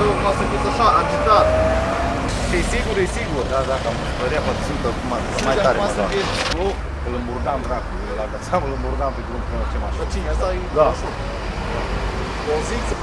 după de vezi, pomul tău ca să fiți așa, agitat. Și e sigur, e sigur. Da, da, că am părea poate simtă mai, mai Știi tare. acum mă, să da. fie tu, Îl îmburdam dracu, îl agățam, îl îmburdam pe drum până ce pe mașină. cine? Asta e Da. ușor. O zic să...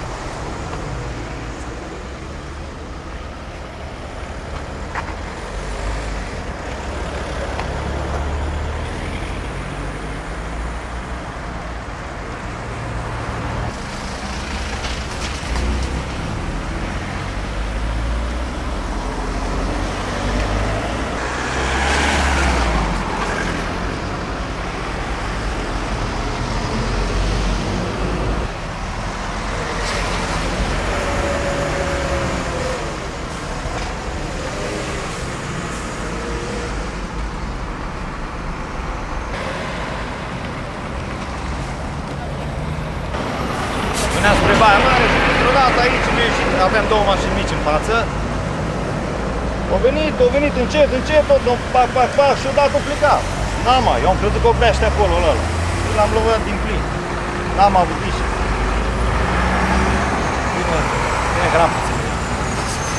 Baia Mare și dintr-o dată aici mi ieșit, aveam două mașini mici în față. Au venit, au venit încet, încet, tot, tot pac, pac, pac și odată au plecat. N-am mai, eu am crezut că oprește acolo ăla. Și l-am luat din plin. N-am avut nici. Bine, bine că n-am puțin.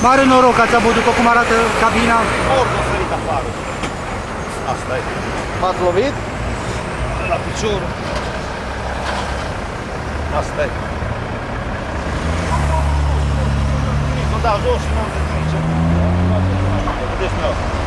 Mare noroc că ați avut după cum arată cabina. Ori a sărit afară. Asta e. M-ați lovit? La picior. Asta e. Nici nu dau jos și nu am zis nici. Vedeți dumneavoastră.